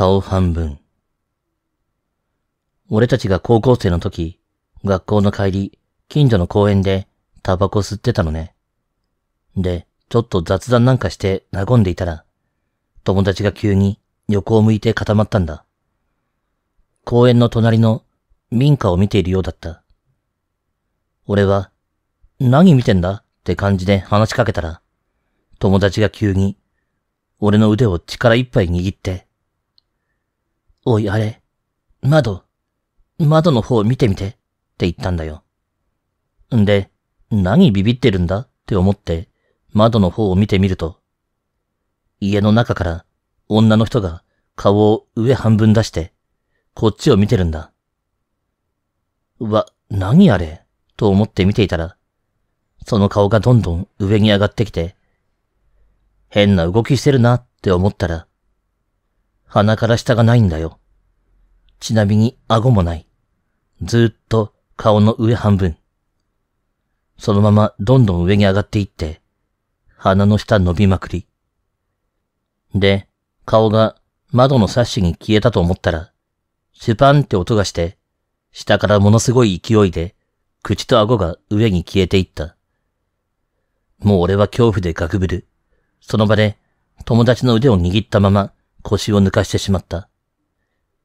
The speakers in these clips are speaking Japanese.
顔半分。俺たちが高校生の時、学校の帰り、近所の公園でタバコ吸ってたのね。で、ちょっと雑談なんかして和んでいたら、友達が急に横を向いて固まったんだ。公園の隣の民家を見ているようだった。俺は、何見てんだ？って感じで話しかけたら、友達が急に、俺の腕を力いっぱい握って、おい、あれ、窓、窓の方を見てみて、って言ったんだよ。んで、何ビビってるんだって思って、窓の方を見てみると、家の中から女の人が顔を上半分出して、こっちを見てるんだ。わ、何あれ？と思って見ていたら、その顔がどんどん上に上がってきて、変な動きしてるなって思ったら、鼻から下がないんだよ。ちなみに顎もない。ずっと顔の上半分。そのままどんどん上に上がっていって、鼻の下伸びまくり。で、顔が窓のサッシに消えたと思ったら、シュパンって音がして、下からものすごい勢いで、口と顎が上に消えていった。もう俺は恐怖でガクブル。その場で友達の腕を握ったまま腰を抜かしてしまった。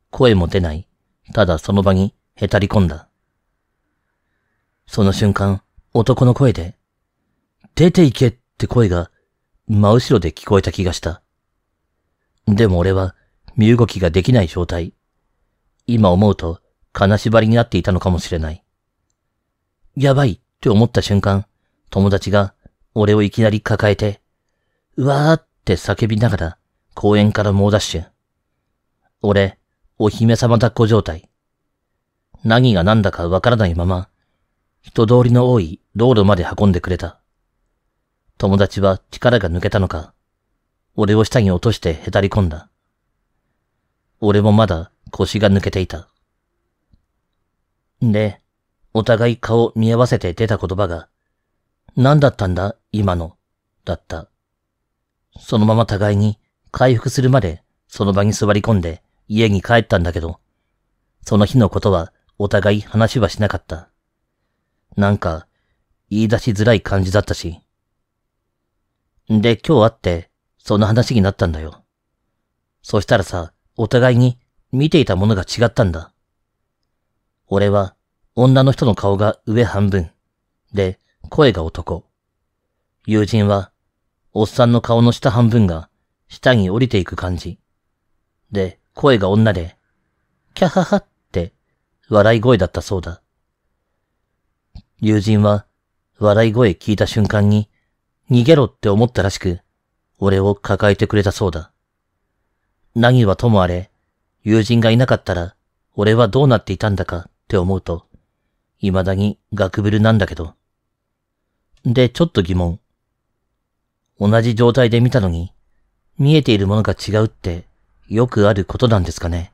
声も出ない。ただその場にへたり込んだ。その瞬間、男の声で、出て行けって声が真後ろで聞こえた気がした。でも俺は身動きができない状態。今思うと金縛りになっていたのかもしれない。やばいって思った瞬間、友達が俺をいきなり抱えて、うわーって叫びながら公園から猛ダッシュ。俺、お姫様抱っこ状態。何が何だかわからないまま、人通りの多い道路まで運んでくれた。友達は力が抜けたのか、俺を下に落としてへたり込んだ。俺もまだ腰が抜けていた。で、お互い顔見合わせて出た言葉が、何だったんだ今の、だった。そのまま互いに回復するまでその場に座り込んで家に帰ったんだけど、その日のことはお互い話はしなかった。なんか、言い出しづらい感じだったし。で、今日会って、その話になったんだよ。そしたらさ、お互いに見ていたものが違ったんだ。俺は、女の人の顔が上半分。で、声が男。友人は、おっさんの顔の下半分が下に降りていく感じ。で、声が女で、キャハハっ笑い声だったそうだ。友人は笑い声聞いた瞬間に逃げろって思ったらしく、俺を抱えてくれたそうだ。何はともあれ、友人がいなかったら俺はどうなっていたんだかって思うと、未だにガクブルなんだけど。で、ちょっと疑問。同じ状態で見たのに、見えているものが違うってよくあることなんですかね。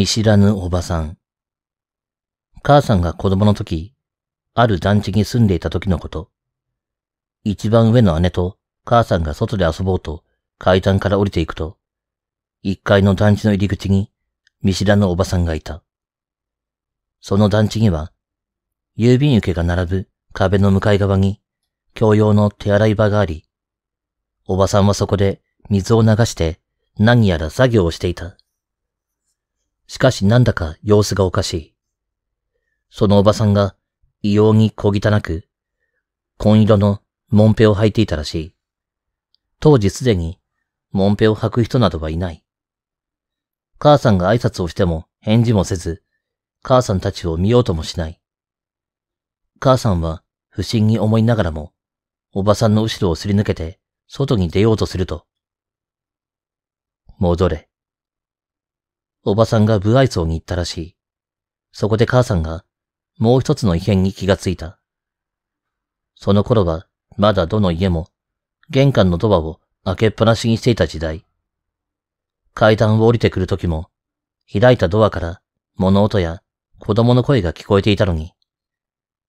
見知らぬおばさん。母さんが子供の時、ある団地に住んでいた時のこと。一番上の姉と母さんが外で遊ぼうと階段から降りていくと、一階の団地の入り口に見知らぬおばさんがいた。その団地には郵便受けが並ぶ壁の向かい側に共用の手洗い場があり、おばさんはそこで水を流して何やら作業をしていた。しかしなんだか様子がおかしい。そのおばさんが異様に小汚く、紺色のモンペを履いていたらしい。当時すでにモンペを履く人などはいない。母さんが挨拶をしても返事もせず、母さんたちを見ようともしない。母さんは不審に思いながらも、おばさんの後ろをすり抜けて、外に出ようとすると、戻れ。おばさんが不愛想に言ったらしい。そこで母さんがもう一つの異変に気がついた。その頃はまだどの家も玄関のドアを開けっぱなしにしていた時代。階段を降りてくる時も開いたドアから物音や子供の声が聞こえていたのに、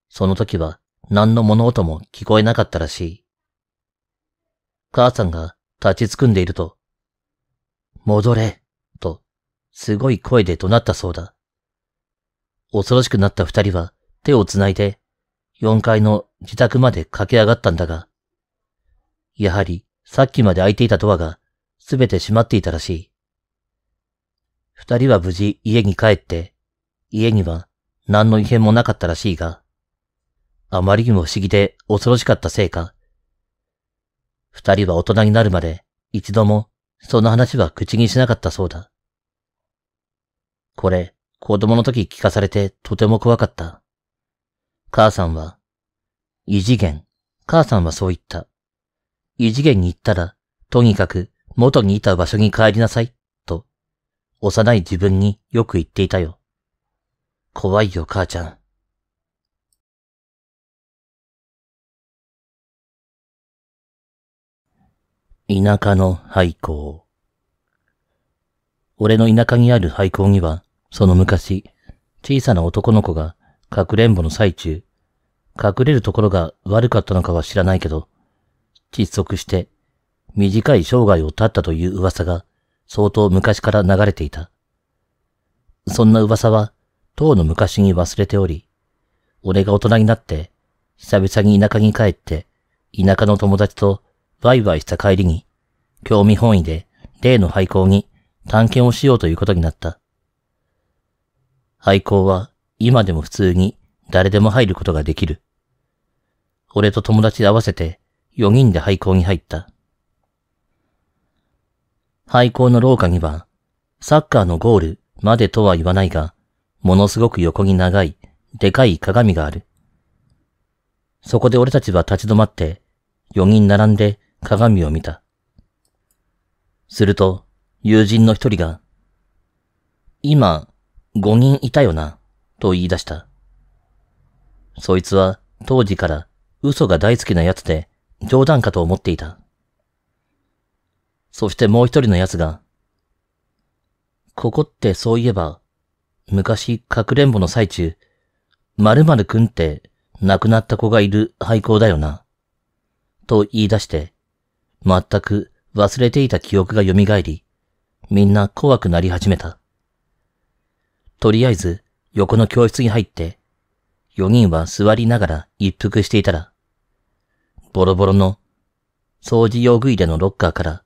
その時は何の物音も聞こえなかったらしい。母さんが立ちすくんでいると、戻れ、すごい声で怒鳴ったそうだ。恐ろしくなった二人は手をつないで、四階の自宅まで駆け上がったんだが、やはりさっきまで開いていたドアがすべて閉まっていたらしい。二人は無事家に帰って、家には何の異変もなかったらしいが、あまりにも不思議で恐ろしかったせいか、二人は大人になるまで一度もその話は口にしなかったそうだ。これ、子供の時聞かされてとても怖かった。母さんは、異次元、母さんはそう言った。異次元に行ったら、とにかく元にいた場所に帰りなさい、と、幼い自分によく言っていたよ。怖いよ、母ちゃん。田舎の廃校。俺の田舎にある廃校には、その昔、小さな男の子が、かくれんぼの最中、隠れるところが悪かったのかは知らないけど、窒息して、短い生涯を絶ったという噂が、相当昔から流れていた。そんな噂は、当の昔に忘れており、俺が大人になって、久々に田舎に帰って、田舎の友達とワイワイした帰りに、興味本位で例の廃校に探検をしようということになった。廃校は今でも普通に誰でも入ることができる。俺と友達合わせて4人で廃校に入った。廃校の廊下には、サッカーのゴールまでとは言わないが、ものすごく横に長い、でかい鏡がある。そこで俺たちは立ち止まって、4人並んで鏡を見た。すると、友人の一人が、今、5人いたよな、と言い出した。そいつは当時から嘘が大好きな奴で冗談かと思っていた。そしてもう一人の奴が、ここってそういえば、昔かくれんぼの最中、〇〇くんって亡くなった子がいる廃校だよな、と言い出して、全く忘れていた記憶が蘇り、みんな怖くなり始めた。とりあえず、横の教室に入って、4人は座りながら一服していたら、ボロボロの掃除用具入れのロッカーから、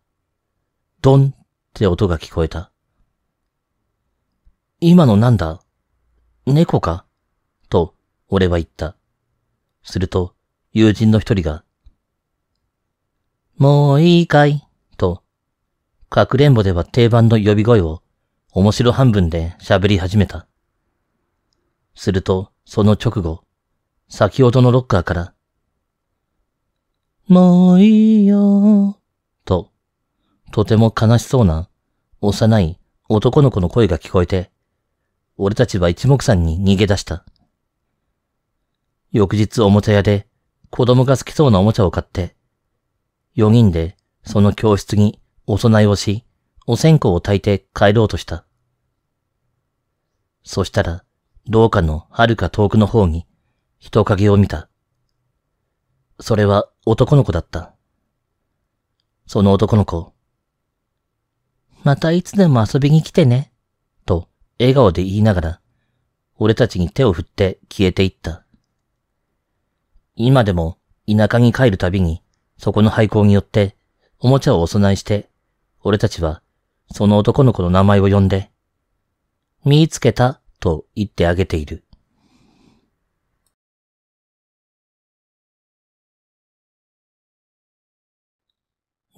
ドンって音が聞こえた。今のなんだ？猫か？と、俺は言った。すると、友人の一人が、もういいかい、かくれんぼでは定番の呼び声を面白半分で喋り始めた。すると、その直後、先ほどのロッカーから、もういいよ、と、とても悲しそうな、幼い男の子の声が聞こえて、俺たちは一目散に逃げ出した。翌日おもちゃ屋で子供が好きそうなおもちゃを買って、四人でその教室にお供えをし、お線香を焚いて帰ろうとした。そしたら、廊下の遥か遠くの方に人影を見た。それは男の子だった。その男の子、またいつでも遊びに来てね、と笑顔で言いながら、俺たちに手を振って消えていった。今でも田舎に帰るたびに、そこの廃校によっておもちゃをお供えして、俺たちは、その男の子の名前を呼んで、見つけたと言ってあげている。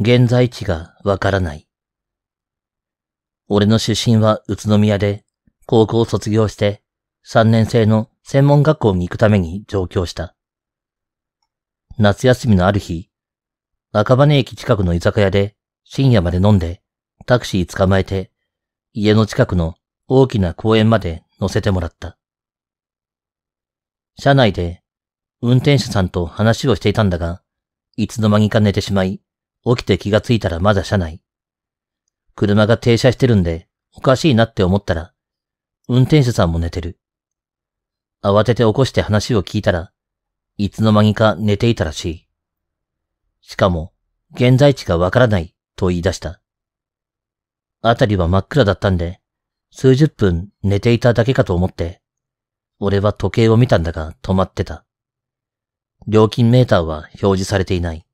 現在地がわからない。俺の出身は宇都宮で、高校を卒業して3年生の専門学校に行くために上京した。夏休みのある日、赤羽駅近くの居酒屋で深夜まで飲んで、タクシー捕まえて、家の近くの大きな公園まで乗せてもらった。車内で運転手さんと話をしていたんだが、いつの間にか寝てしまい、起きて気がついたらまだ車内。車が停車してるんで、おかしいなって思ったら、運転手さんも寝てる。慌てて起こして話を聞いたら、いつの間にか寝ていたらしい。しかも、現在地がわからないと言い出した。あたりは真っ暗だったんで、数十分寝ていただけかと思って、俺は時計を見たんだが止まってた。料金メーターは表示されていない。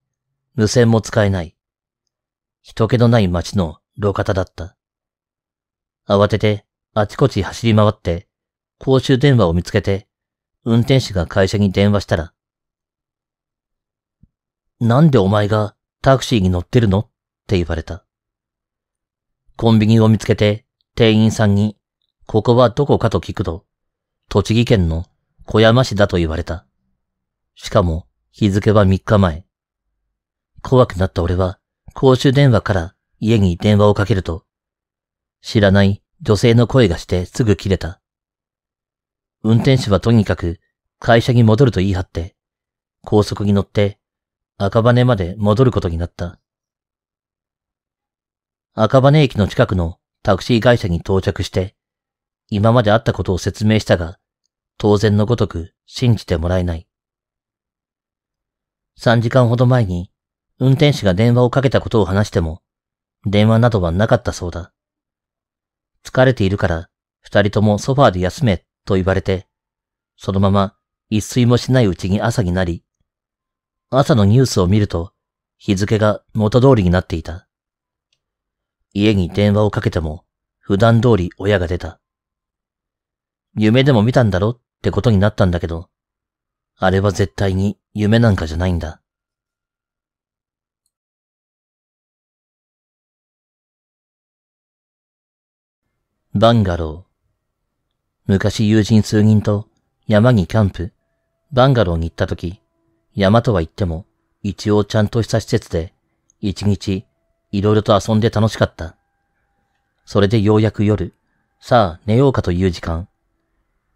無線も使えない。人気のない街の路肩だった。慌ててあちこち走り回って公衆電話を見つけて運転手が会社に電話したら、なんでお前がタクシーに乗ってるの？って言われた。コンビニを見つけて店員さんに、ここはどこかと聞くと、栃木県の小山市だと言われた。しかも日付は3日前。怖くなった俺は公衆電話から家に電話をかけると、知らない女性の声がしてすぐ切れた。運転手はとにかく会社に戻ると言い張って、高速に乗って赤羽まで戻ることになった。赤羽駅の近くのタクシー会社に到着して、今まであったことを説明したが、当然のごとく信じてもらえない。3時間ほど前に運転手が電話をかけたことを話しても、電話などはなかったそうだ。疲れているから二人ともソファーで休めと言われて、そのまま一睡もしないうちに朝になり、朝のニュースを見ると日付が元通りになっていた。家に電話をかけても普段通り親が出た。夢でも見たんだろってことになったんだけど、あれは絶対に夢なんかじゃないんだ。バンガロー。昔友人数人と山にキャンプ、バンガローに行った時、山とは言っても一応ちゃんとした施設で一日いろいろと遊んで楽しかった。それでようやく夜、さあ寝ようかという時間。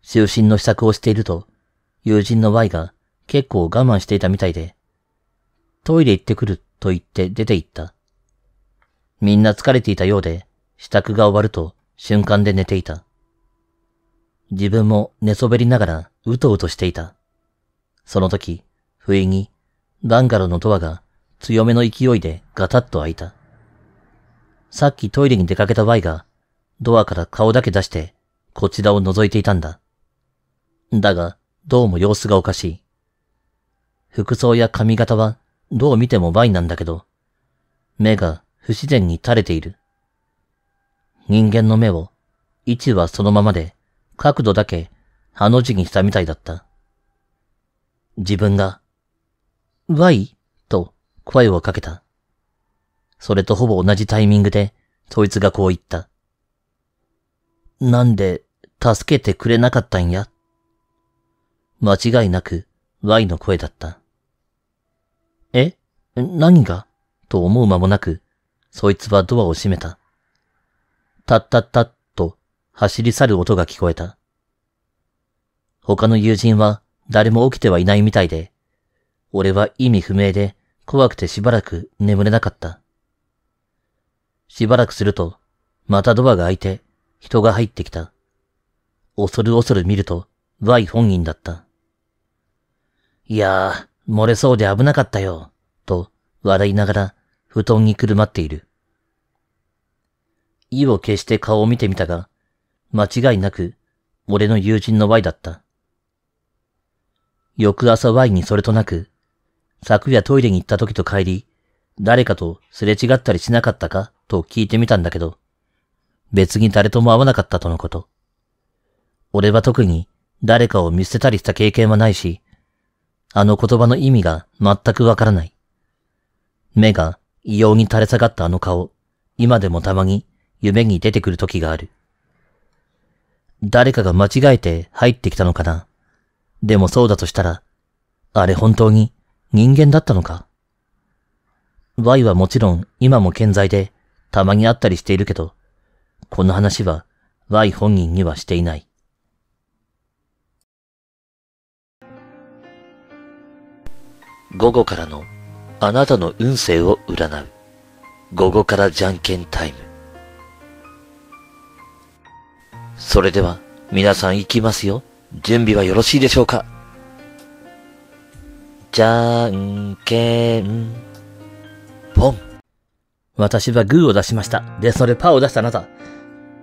就寝の支度をしていると、友人の Y が結構我慢していたみたいで、トイレ行ってくると言って出て行った。みんな疲れていたようで、支度が終わると瞬間で寝ていた。自分も寝そべりながらうとうとしていた。その時、不意にバンガローのドアが強めの勢いでガタッと開いた。さっきトイレに出かけた Y がドアから顔だけ出してこちらを覗いていたんだ。だが、どうも様子がおかしい。服装や髪型はどう見ても Y なんだけど、目が不自然に垂れている。人間の目を位置はそのままで角度だけ、ハの字にしたみたいだった。自分が、ワイと声をかけた。それとほぼ同じタイミングで、そいつがこう言った。なんで、助けてくれなかったんや？間違いなく、ワイの声だった。え？何が？と思う間もなく、そいつはドアを閉めた。たったったっと走り去る音が聞こえた。他の友人は誰も起きてはいないみたいで、俺は意味不明で怖くてしばらく眠れなかった。しばらくすると、またドアが開いて人が入ってきた。恐る恐る見ると、Y 本人だった。いやー、漏れそうで危なかったよ、と笑いながら布団にくるまっている。意を消して顔を見てみたが、間違いなく、俺の友人の Y だった。翌朝 Y にそれとなく、昨夜トイレに行った時と帰り、誰かとすれ違ったりしなかったかと聞いてみたんだけど、別に誰とも会わなかったとのこと。俺は特に誰かを見捨てたりした経験はないし、あの言葉の意味が全くわからない。目が異様に垂れ下がったあの顔、今でもたまに夢に出てくる時がある。誰かが間違えて入ってきたのかな。でもそうだとしたら、あれ本当に人間だったのか？?Y はもちろん今も健在でたまにあったりしているけど、この話は Y 本人にはしていない。午後からのあなたの運勢を占う午後からじゃんけんタイム。それでは皆さん行きますよ。準備はよろしいでしょうかじゃんけん、ポン。私はグーを出しました。で、それパーを出したあなた。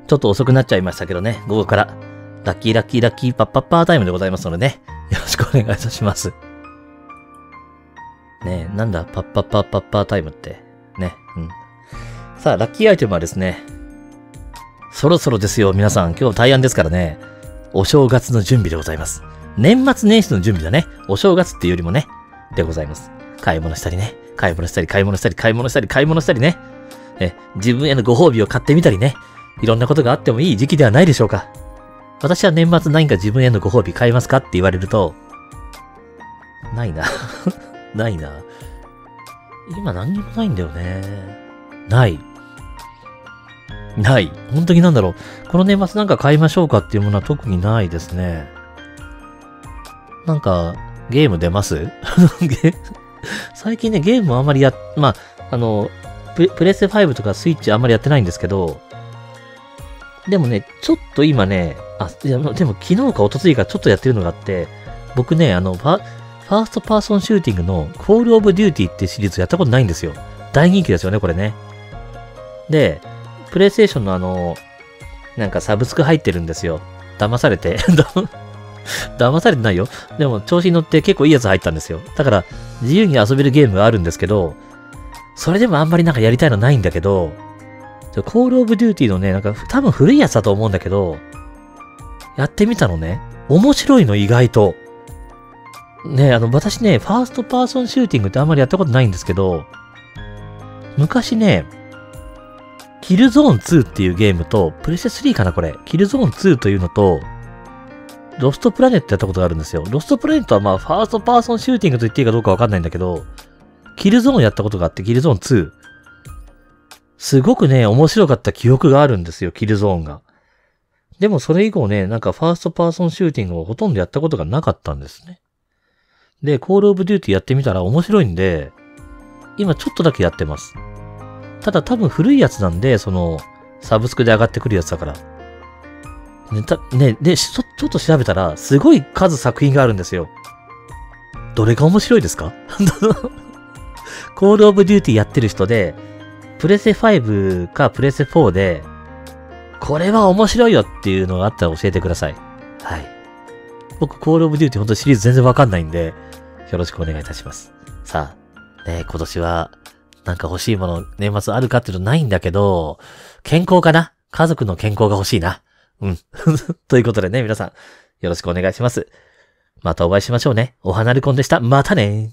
ちょっと遅くなっちゃいましたけどね、午後から。ラッキーラッキーラッキーパッパッパータイムでございますのでね。よろしくお願いいたします。ねえ、なんだ、パッパッパッパッパータイムって。ね、うん。さあ、ラッキーアイテムはですね、そろそろですよ、皆さん。今日大安ですからね。お正月の準備でございます。年末年始の準備だね。お正月っていうよりもね、でございます。買い物したりね。買い物したり、買い物したり、買い物したり、買い物したりね。え、自分へのご褒美を買ってみたりね。いろんなことがあってもいい時期ではないでしょうか。私は年末何か自分へのご褒美買いますかって言われると、ないな。ないな。今何にもないんだよね。ない。ない。本当になんだろう。この年末なんか買いましょうかっていうものは特にないですね。なんか、ゲーム出ます？最近ね、ゲームあんまりや、まあ、あの、プレステ5とかスイッチあんまりやってないんですけど、でもね、ちょっと今ね、あ、いや、でも昨日か一昨日かちょっとやってるのがあって、僕ね、あの、ファファーストパーソンシューティングのコールオブデューティってシリーズやったことないんですよ。大人気ですよね、これね。で、プレイステーションのあの、なんかサブスク入ってるんですよ。騙されて。騙されてないよ。でも調子に乗って結構いいやつ入ったんですよ。だから自由に遊べるゲームがあるんですけど、それでもあんまりなんかやりたいのないんだけど、コールオブデューティーのね、なんか多分古いやつだと思うんだけど、やってみたのね。面白いの意外と。ね、あの、私ね、ファーストパーソンシューティングってあんまりやったことないんですけど、昔ね、キルゾーン2っていうゲームと、プレステ3かなこれ。キルゾーン2というのと、ロストプラネットやったことがあるんですよ。ロストプラネットはまあ、ファーストパーソンシューティングと言っていいかどうかわかんないんだけど、キルゾーンやったことがあって、キルゾーン2。すごくね、面白かった記憶があるんですよ、キルゾーンが。でもそれ以降ね、なんかファーストパーソンシューティングをほとんどやったことがなかったんですね。で、コールオブデューティやってみたら面白いんで、今ちょっとだけやってます。ただ多分古いやつなんで、その、サブスクで上がってくるやつだから。ね、た、ね、で、ちょ、ちょっと調べたら、すごい数作品があるんですよ。どれが面白いですか？コールオブデューティやってる人で、プレステ5かプレステ4で、これは面白いよっていうのがあったら教えてください。はい。僕、コールオブデューティほんとシリーズ全然わかんないんで、よろしくお願いいたします。さあ、ね、今年は、なんか欲しいもの、年末あるかっていうのないんだけど、健康かな？家族の健康が欲しいな。うん。ということでね、皆さん、よろしくお願いします。またお会いしましょうね。お花るこんでした。またね